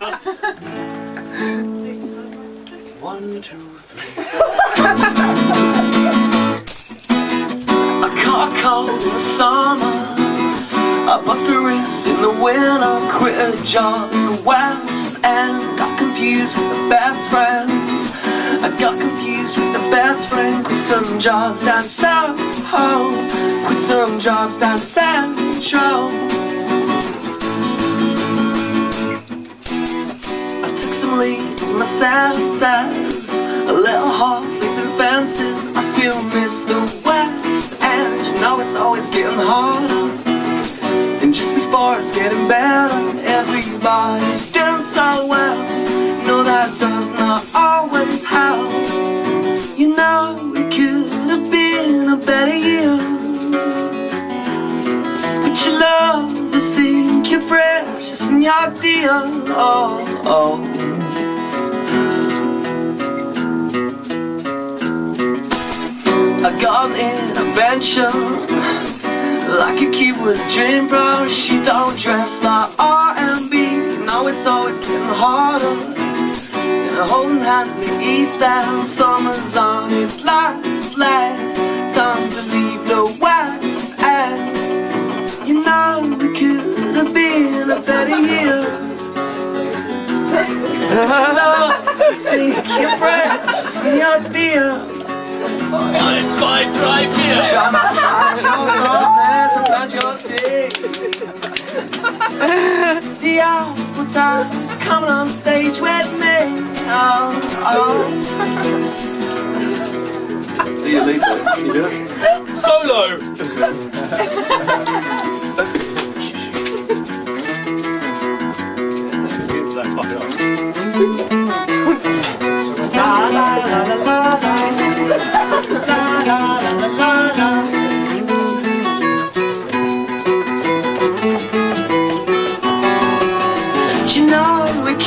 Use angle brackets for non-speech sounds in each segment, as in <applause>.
One, two, three. I caught a cold in the summer. The wrist in the winter. Quit a job in the west and got confused with the best friend. I got confused with the best friend. Quit some jobs down south. Quit some jobs down central. I from my senses. A little heart sleeping fences. I still miss the west, and you know it's always getting harder. And just before it's getting better, everybody's doing so well. No, that does not always help. You know, it could have been a better year. But your love is think you're precious and you're dear. Oh, oh. I got an intervention Like a kid with a dream bro. She don't dress like R&B You know it's always getting harder. And holding hands in the east and Summer's on its last legs. Time to leave the west and You know it could have been a better year. Think you're precious and your Eins, coming on stage with me. Oh, oh. See you later. Solo. <laughs>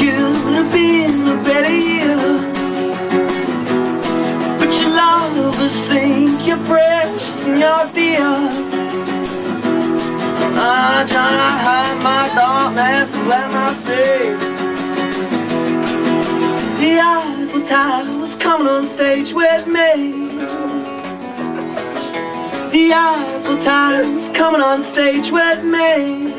could have been a better year. But your lovers think you're precious and you're dear. I'm trying to hide my darkness let my see. The Eiffel Tower's coming on stage with me. The Eiffel Tower's coming on stage with me.